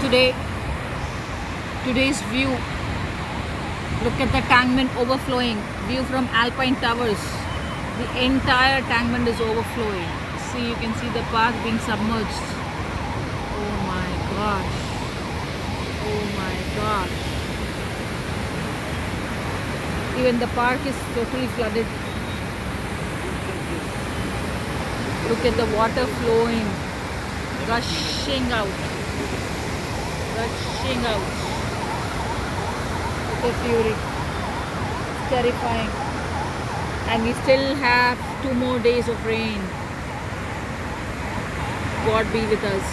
today today's view. Look at the Tank Bund overflowing. View from alpine towers. The entire Tank Bund is overflowing. See you can see the park being submerged. Oh my gosh. Oh my gosh. Even the park is totally flooded. Look at the water flowing rushing out rushing out. The fury. It's terrifying. And we still have two more days of rain. God be with us